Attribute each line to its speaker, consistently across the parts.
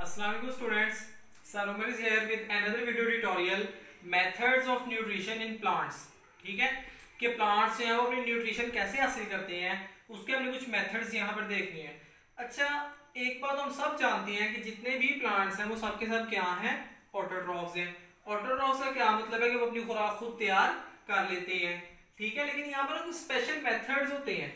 Speaker 1: Assalamualaikum, students. Sir is here with another video tutorial, methods of nutrition in plants. ठीक है? कि plants जो है अपनी न्यूट्रिशन कैसे हासिल करते हैं, उसके हमने कुछ मेथड्स यहाँ पर देखनी है। अच्छा एक बात हम सब जानते हैं कि जितने भी प्लांट्स हैं, वो सब के सब क्या हैं? ऑटोट्रॉफ्स हैं। ऑटोट्रॉफ्स का क्या मतलब है कि वो अपनी खुराक खुद तैयार कर लेते हैं। ठीक है? लेकिन यहाँ पर कुछ स्पेशल मेथड्स होते हैं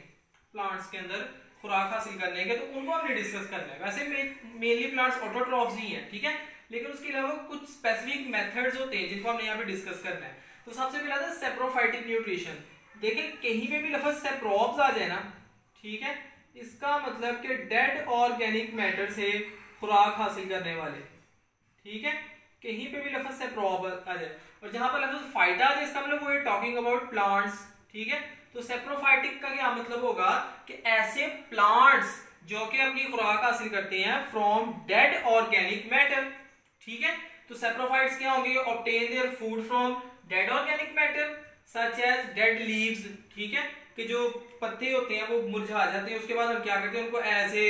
Speaker 1: प्लांट्स के अंदर। खुराक हासिल करने के तो उनको हमने डिस्कस करना है। वैसे मेनली प्लांट्स ऑटोट्रॉफ्स ही हैं, ठीक है? लेकिन उसके अलावा कुछ स्पेसिफिक मेथड्स होते हैं, जिनको हमने यहाँ पे डिस्कस करना है। तो सबसे पहला था सेप्रोफाइटिक न्यूट्रिशन देखिए कहीं पे भी लफ्ज सेप्रोब्स आ जाए ना, ठीक है? इसका मतलब कि डेड ऑर्गेनिक मैटर से खुराक हासिल करने वाले, ठीक है? कहीं पे भी लफ्ज सेप्रोब आ जाए। और जहाँ पर लफ्ज फाइट आ जाए इसका मतलब वो टॉकिंग अबाउट प्लांट्स ठीक है? तो सेप्रोफाइटिक का क्या मतलब होगा कि ऐसे प्लांट्स जो कि अपनी खुराक हासिल करते हैं फ्रॉम डेड ऑर्गेनिक मैटर ठीक है? तो सेप्रोफाइट्स क्या होंगे? Obtain their food from dead organic matter such as dead leaves ठीक है? कि जो पत्ते होते हैं, वो मुरझा जाते हैं। उसके बाद हम क्या करते हैं? उनको ऐसे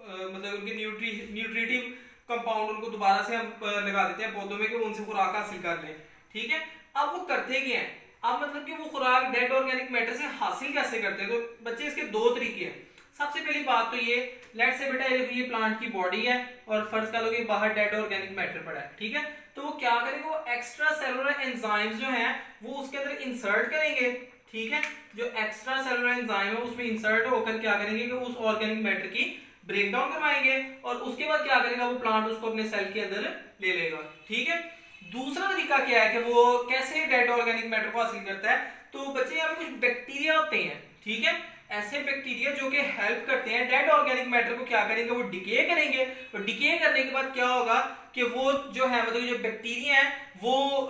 Speaker 1: मतलब उनके न्यूट्री न्यूट्रिटिव कंपाउंड उनको दोबारा से हम लगा देते हैं पौधों में कि उनसे खुराक हासिल कर लें। ठीक है? अब वो करते क्या हैं? अब मतलब कि वो खुराक डेड ऑर्गेनिक मैटर से हासिल कैसे करते हैं? तो बच्चे इसके दो तरीके हैं। सबसे पहली बात तो ये लेट से बेटा ये प्लांट की बॉडी है और फ़र्ज़ कर लो कि बाहर डेड ऑर्गेनिक मैटर पड़ा है, ठीक है? तो वो क्या करेंगे? वो एक्स्ट्रा सेलुलर एंजाइम्स जो हैं, वो उसके अंदर इंसर्ट करेंगे, ठीक है? जो एक्स्ट्रा सेलुलर एंजाइम है, उसमें इंसर्ट होकर क्या करेंगे कि उस ऑर्गेनिक मैटर की ब्रेक डाउन करवाएँगे और उसके बाद क्या करेगा? वो प्लांट उसको अपने सेल के अंदर ले लेगा, ठीक है? दूसरा तरीका क्या है कि वो कैसे डेड ऑर्गेनिक मैटर को हासिल करता है? तो बच्चे यहाँ पे कुछ बैक्टीरिया होते हैं, ठीक है? ऐसे बैक्टीरिया जो कि हेल्प करते हैं डेड ऑर्गेनिक मैटर को क्या करेंगे? वो डिके करेंगे। और डिके करने के बाद क्या होगा कि वो जो है मतलब जो बैक्टीरिया है, वो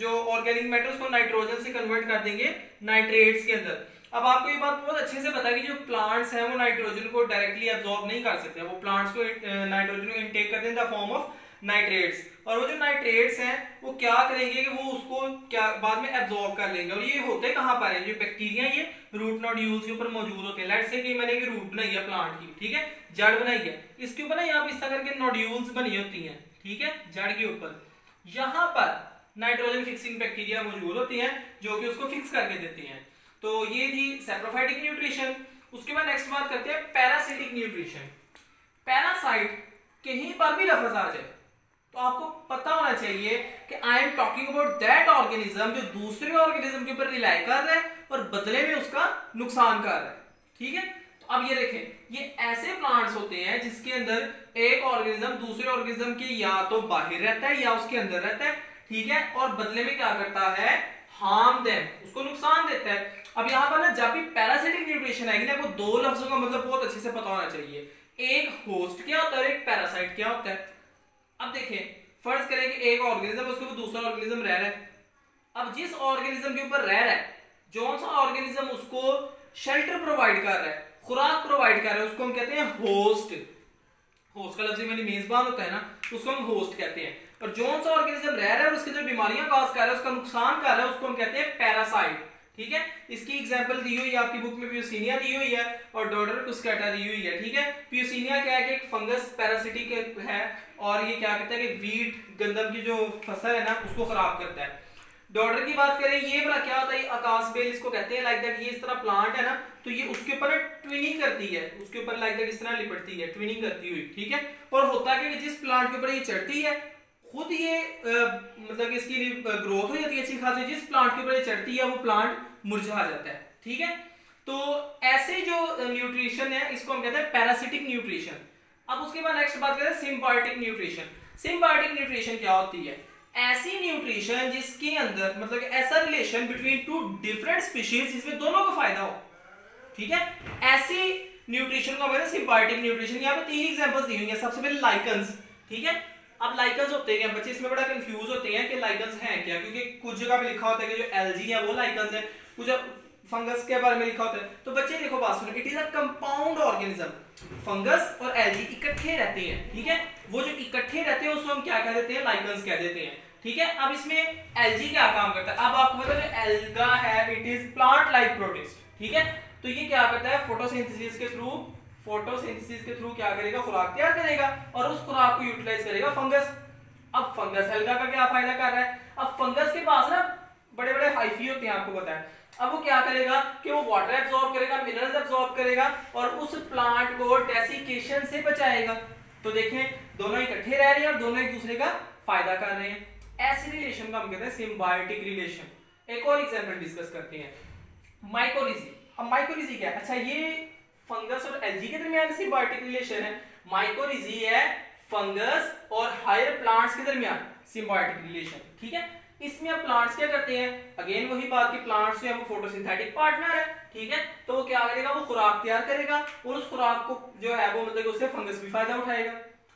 Speaker 1: जो ऑर्गेनिक मैटर उसको नाइट्रोजन से कन्वर्ट कर देंगे नाइट्रेट्स के अंदर। अब आपको ये बात बहुत अच्छे से पता है कि जो प्लांट्स हैं, वो नाइट्रोजन को डायरेक्टली एब्जॉर्ब नहीं कर सकते। वो प्लांट्स को नाइट्रोजन को इनटेक करते हैं द फॉर्म ऑफ़ नाइट्रेट्स और वो जो नाइट्रेट्स हैं, वो क्या करेंगे कि वो उसको क्या बाद में एब्जॉर्ब कर लेंगे? और ये होते कहाँ पर है? जो बैक्टीरिया ये रूट नोड्यूल्स के ऊपर मौजूद होते हैं। लेट से कि मैंने एक रूट बनाई है प्लांट की, ठीक है? जड़ बनाई है। इसके ऊपर ना यहाँ पे इस तरह के नोड्यूल्स बनी होती हैं, ठीक है? जड़ के ऊपर। यहाँ पर नाइट्रोजन फिक्सिंग बैक्टीरिया मौजूद होती हैं, जो कि उसको फिक्स करके देती हैं। तो ये थी सेप्रोफाइटिक न्यूट्रिशन उसके बाद नेक्स्ट बात करते हैं पैरासिटिक न्यूट्रिशन पैरासाइट कहीं पर भी लफज आ जाए तो आपको पता होना चाहिए कि I am talking about that organism जो दूसरे ऑर्गेनिज्म के ऊपर रिलाई कर रहा है और बदले में उसका नुकसान कर रहा है। ठीक है? तो अब ये देखें, ये ऐसे प्लांट्स होते हैं जिसके अंदर एक ऑर्गेनिज्म दूसरे ऑर्गेनिज्म के या तो बाहर रहता है या उसके अंदर रहता है। ठीक है? और बदले में क्या करता है? हार्म देम उसको नुकसान देता है। अब यहाँ पर ना, जब भी पैरासिटिक न्यूट्रिशन आएगी ना, आपको दो लफ्जों का मतलब बहुत अच्छे से पता होना चाहिए। एक होस्ट क्या होता है एक पैरासाइट क्या होता है। अब देखें, फ़र्ज़ करें कि एक ऑर्गेनिज्म उसके ऊपर दूसरा ऑर्गेनिज्म रह रहा है। अब जिस ऑर्गेनिज्म के ऊपर रह रहा है जो सा ऑर्गेनिज्म उसको शेल्टर प्रोवाइड कर रहा है, खुराक प्रोवाइड कर रहा है, उसको हम कहते हैं होस्ट होस्ट का लफ्ज मैंने मेजबान होता है ना, उसको हम होस्ट कहते हैं। और जो सा ऑर्गेनिज्म रह रहा है और उसके जो बीमारियाँ काज कर रहा है, उसका नुकसान कर रहा है, उसको हम कहते हैं पैरासाइट ठीक है? इसकी एग्जांपल दी हुई है, आपकी बुक में प्यूसिनिया दी हुई है और डोडर कुस्केटा दी हुई है, ठीक है? प्यूसिनिया क्या है कि एक फंगस पैरासिटिक है और ये क्या कहता है कि वीट गंदम की जो फ़सल है ना, उसको खराब करता है। डॉटर की बात करें, ये बड़ा क्या होता है? आकाश बेल इसको कहते हैं लाइक दैट ये इस तरह प्लांट है ना तो ये उसके ऊपर ट्विनिंग करती है। उसके ऊपर लाइक दैट इस तरह लिपटती है ट्विनिंग करती हुई, ठीक है? और होता है कि जिस प्लांट के ऊपर ये चढ़ती है खुद ये मतलब इसकी ग्रोथ हो जाती है अच्छी खासी, जिस प्लांट के ऊपर चढ़ती है, वो प्लांट मुरझा जाता है, ठीक है? तो ऐसे जो न्यूट्रिशन है, इसको हम कहते हैं पैरासिटिक न्यूट्रिशन अब उसके बाद नेक्स्ट बात करें सिम्बायोटिक न्यूट्रिशन सिम्बायोटिक न्यूट्रिशन क्या होती है? ऐसी न्यूट्रिशन जिसके अंदर मतलब ऐसा relation between two different species जिसमें दोनों को फ़ायदा हो, ठीक है? ऐसी न्यूट्रिशन को हमें सिम्बायोटिक न्यूट्रिशन यहाँ पे तीन एग्जांपल्स दी हुई है, सबसे पहले लाइकन्स ठीक है? अब लाइकन्स होते हैं, बच्चे, इसमें बड़ा कंफ्यूज होते हैं कि लाइकन्स हैं क्या? क्योंकि कुछ जगह पे लिखा होता है कि जो एलजी है, वो लाइकन्स है। कुछ फंगस के बारे में लिखा होता है। तो बच्चे, देखो बात सुनो it is a compound organism fungus और एलजी इकट्ठे रहते हैं, ठीक है? वो जो इकट्ठे रहते हैं, उसको हम क्या कह देते हैं? लाइकन्स कह देते हैं, ठीक है? अब इसमें एलजी क्या काम करता है? अब आपको पता है एल्गा है it is plant like protist ठीक है? तो ये क्या करता है? फोटोसिंथेसिस के थ्रू फोटोसिंथेसिस के थ्रू क्या करेगा? खुराक तैयार करेगा और उस खुराक को यूटिलाइज करेगा फंगस अब फंगस एल्गा का क्या फ़ायदा कर रहा है? अब फंगस के पास ना बड़े बड़े हाइफी होते हैं, आपको है। अब वो क्या करेगा कि वो वाटर एब्जॉर्ब करेगा मिनरल्स एब्जॉर्ब करेगा और उस प्लांट को डेसिकेशन से बचाएगा। तो देखें, दोनों इकट्ठे रह रहे हैं और दोनों एक दूसरे का फ़ायदा कर रहे हैं। ऐसी रिलेशन का हम कहते हैं सिम्बायोटिक रिलेशन एक और एग्जांपल डिस्कस करते हैं। माइकोरिजी अब माइकोरिजी क्या अच्छा ये फंगस और एल्गी के दरमियान सिम्बायोटिक रिलेशन है। माइकोरिजी है फंगस और हायर प्लांट्स के दरमियान सिम्बायोटिक रिलेशन ठीक है? इसमें अब प्लांट्स क्या करते हैं? अगेन वही बात कि प्लांट्स जो है फोटोसिंथेटिक पार्टनर है, ठीक है? तो वो क्या करेगा? वो खुराक तैयार करेगा और उस खुराक को जो है वो मतलब उससे फंगस भी फ़ायदा उठाएगा।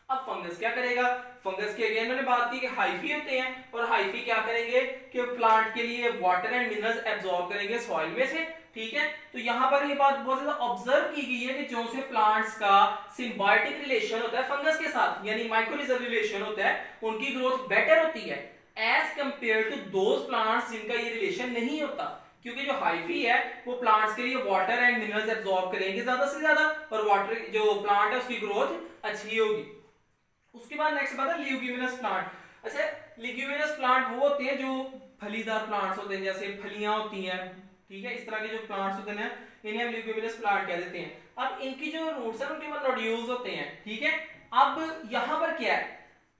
Speaker 1: अब फंगस क्या करेगा? फंगस के अगेन मैंने बात की कि हाइफी होते हैं और हाइफी क्या करेंगे? कि प्लांट के लिए वाटर एंड मिनरल्स एब्जॉर्ब करेंगे सॉइल में से। ठीक है? तो यहाँ पर ये बात बहुत ज़्यादा ऑब्ज़र्व की गई है कि जो से प्लांट्स का सिम्बायोटिक रिलेशन होता है फंगस के साथ, यानी माइक्रोलिजल रिलेशन होता है, उनकी ग्रोथ बेटर होती है एज कंपेयर टू दो प्लांट्स जिनका ये रिलेशन नहीं होता। क्योंकि जो हाइफी है, वो प्लांट्स के लिए वाटर एंड मिनरल्स एब्जॉर्ब करेंगे ज़्यादा से ज़्यादा, और वाटर जो प्लांट है, उसकी ग्रोथ अच्छी होगी। उसके बाद नेक्स्ट बात है ल्यूगिमिनस प्लांट अच्छा लिग्यूमिनस प्लांट वो होते हैं जो फलीदार प्लांट्स होते हैं, जैसे फलियाँ होती हैं ठीक है, इस तरह के जो प्लांट्स होते हैं इन्हें हम लिग्यूमिनस प्लांट कह देते हैं। अब इनकी जो रूट्स है, उनके ऊपर नोड्यूल्स होते हैं, ठीक है? अब यहाँ पर क्या है?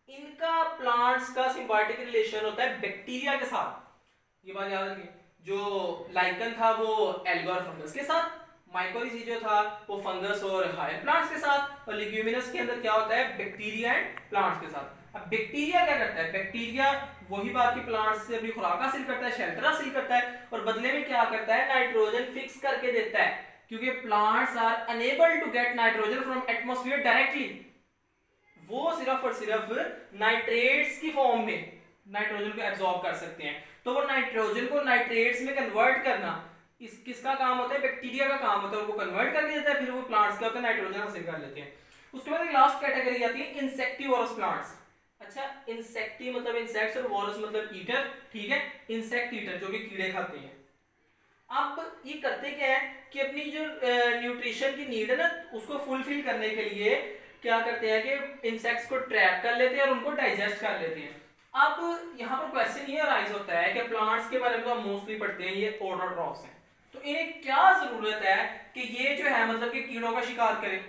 Speaker 1: इनका प्लांट्स का सिम्बायोटिक रिलेशन होता है बैक्टीरिया के साथ। ये बात याद रखिए, जो लाइकन था, वो एल्गा फंगस के साथ माइकोरिजी जो था, वो फंगस और हायर प्लांट्स के साथ, और लिग्यूमिनस के अंदर क्या होता है? बैक्टीरिया एंड प्लांट्स के साथ। अब बैक्टीरिया क्या करता है? बैक्टीरिया वही बात की प्लांट्स से अपनी खुराक हासिल करता है शेल्टर हासिल करता है और बदले में क्या करता है? नाइट्रोजन फिक्स करके देता है। क्योंकि plants are unable to get nitrogen from atmosphere directly वो सिर्फ़ और सिर्फ़ नाइट्रेट्स की फॉर्म में नाइट्रोजन को एब्जॉर्ब कर सकते हैं। तो वो नाइट्रोजन को नाइट्रेट्स में कन्वर्ट करना, इस किसका काम होता है? बैक्टीरिया का काम होता है, उनको कन्वर्ट करके देता है, फिर वो प्लांट्स है नाइट्रोजन हासिल कर लेते हैं। उसके बाद एक लास्ट कैटेगरी आती है इंसेक्टिवोरस प्लांट्स अच्छा इंसेक्टी मतलब इंसेक्ट्स और वोरस मतलब ईटर ठीक है? इंसेक्ट ईटर जो कि कीड़े खाते हैं। अब ये करते क्या है कि अपनी जो न्यूट्रिशन की नीड है ना, उसको फुलफिल करने के लिए क्या करते हैं कि इंसेक्ट्स को ट्रैप कर लेते हैं और उनको डाइजेस्ट कर लेते हैं। अब यहाँ पर क्वेश्चन ये राइज होता है कि प्लांट्स के बारे में तो मोस्टली पढ़ते हैं, ये ऑर्डोट्रॉफ्स हैं। तो इन्हें क्या ज़रूरत है कि ये जो है मतलब कि कीड़ों का शिकार करें,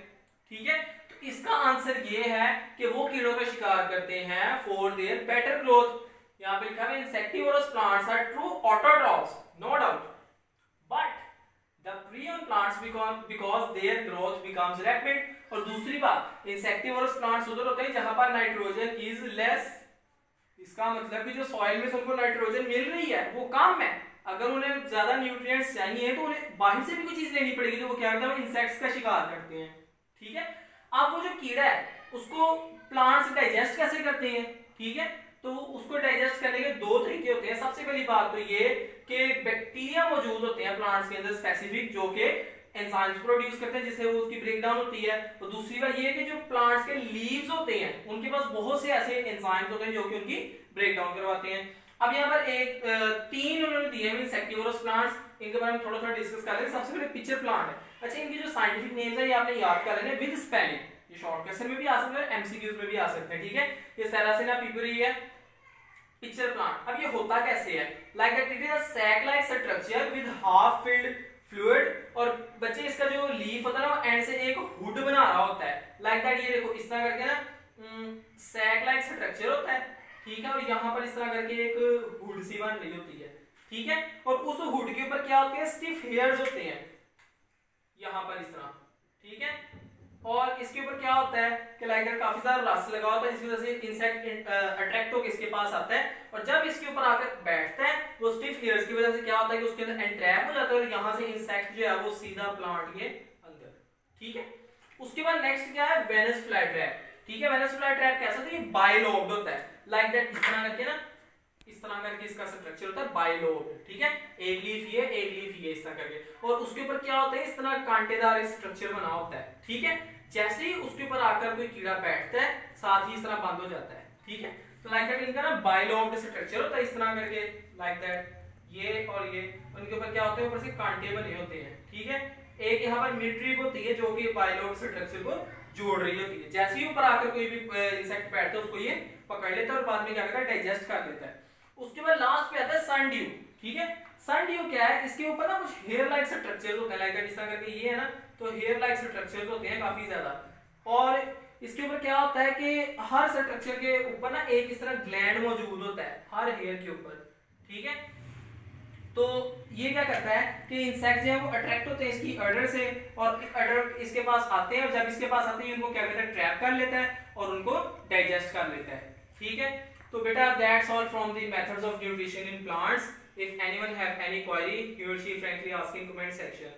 Speaker 1: ठीक है? इसका आंसर ये है कि वो कीड़ों का शिकार करते हैं फॉर देयर बेटर ग्रोथ यहाँ पे लिखा है insectivorous plants are true autotrophs no doubt but the prion plants because their growth becomes rapid और दूसरी बात इंसेक्टिवोरस प्लांट्स उधर होते हैं जहाँ पर नाइट्रोजन इज़ लेस इसका मतलब कि जो सॉइल में उनको नाइट्रोजन मिल रही है, वो कम है। अगर उन्हें ज़्यादा न्यूट्रिएंट्स चाहिए तो उन्हें बाहर से भी कोई चीज़ लेनी पड़ेगी तो वो क्या करते हैं इंसेक्ट्स का शिकार करते हैं। ठीक है? अब वो जो कीड़ा है, उसको प्लांट्स डाइजेस्ट कैसे करते हैं? ठीक है? तो उसको डाइजेस्ट करने के दो तरीके होते हैं। सबसे पहली बात तो ये कि बैक्टीरिया मौजूद होते हैं प्लांट्स के अंदर स्पेसिफिक जो कि एंजाइम्स प्रोड्यूस करते हैं, जिससे वो उसकी ब्रेक डाउन होती है। और दूसरी बात ये कि जो प्लांट्स के लीव्स होते हैं, उनके पास बहुत से ऐसे एंजाइम्स होते हैं जो कि उनकी ब्रेक डाउन करवाते हैं। अब यहाँ पर एक तीन उन्होंने दिए हैं इंसेक्टिवोरस प्लांट्स इनके बारे में थोड़ा थोड़ा डिस्कस कर लेंगे सबसे पहले पिक्चर प्लांट है। अच्छा इनकी जो साइंटिफिक नेम्स है, ये आपने याद कर लेने विद स्पेलिंग ये शॉर्ट क्वेश्चन में भी आ सकते हैं एमसीक्यूज में भी आ सकते हैं, ठीक है? ये सेरासिना पिपरी है पिक्चर प्लांट अब ये होता कैसे है? Like it is a sac like structure with half filled fluid और बच्चे इसका जो लीफ होता है ना एंड से एक हुड बना रहा होता है. लाइक दैट ये देखो, इस तरह करके ना सैक लाइक स्ट्रक्चर होता है, ठीक है? और यहाँ पर इस तरह करके एक हुड सी बन रही होती है, ठीक है? और उस हुड के ऊपर क्या होते हैं? स्टिफ हेयर्स होते हैं. यहाँ पर इस तरह, ठीक है? और इसके ऊपर क्या होता है कि लाइक काफ़ी सारा रस लगा होता है, जिसकी वजह से इंसेक्ट अट्रैक्ट होकर इसके पास आता है। और जब इसके ऊपर आकर बैठता है, वो स्टिफ हेयर्स की वजह से क्या होता है कि उसके अंदर एंट्रैप हो जाता है और यहाँ से इंसेक्ट जो है, वो सीधा प्लांट के अंदर, ठीक है? उसके बाद नेक्स्ट क्या है? वेनस फ्लाई ट्रैप ठीक है? वेनस फ्लाई ट्रैप कैसा था ये बाइलोब्ड होता है। लाइक दैट इस तरह करके ना इस तरह करके इसका स्ट्रक्चर होता है बाइलोब ठीक है? एक लीफ ये, एक लीफ ये, इस तरह करके। और उसके ऊपर क्या होता है? इस तरह कांटेदार स्ट्रक्चर बना होता है, ठीक है? जैसे ही उसके ऊपर आकर कोई कीड़ा बैठता है, साथ ही इस तरह बंद हो जाता है, ठीक है? तो लाइक दैट इनका ना बाइलोब्ड स्ट्रक्चर होता है, इस तरह करके लाइक दैट ये और ये। उनके ऊपर क्या होता है? ऊपर से कांटे बने होते हैं, ठीक है? एक यहाँ पर मिड ट्रिप होती है, जो कि बाइलोड स्ट्रक्चर को जोड़ रही होती है। जैसे ही ऊपर आकर कोई भी इंसेक्ट बैठता है, उसको ये पकड़ लेता है और बाद में क्या करता है? डाइजेस्ट कर लेता है। उसके बाद लास्ट पे आता है सन ड्यू ठीक है? सन ड्यू क्या है? इसके ऊपर ना कुछ हेयर लाइक स्ट्रक्चर्स होते हैं जिस तरह करके ये है ना तो हेयर लाइक स्ट्रक्चर्स होते हैं काफ़ी ज़्यादा। और इसके ऊपर क्या होता है कि हर स्ट्रक्चर के ऊपर ना एक इस तरह ग्लैंड मौजूद होता है, हर हेयर के ऊपर, ठीक है? तो ये क्या करता है कि इंसेक्ट जो है वो अट्रैक्ट होते हैं इसकी अडर से, और अडर इसके पास आते हैं, और जब इसके पास आते हैं उनको क्या करता है? ट्रैप कर लेता है, और उनको डाइजेस्ट कर लेता है, ठीक है? तो बेटा that's all from the methods of nutrition in plants if anyone have any query he or she frankly ask in comment section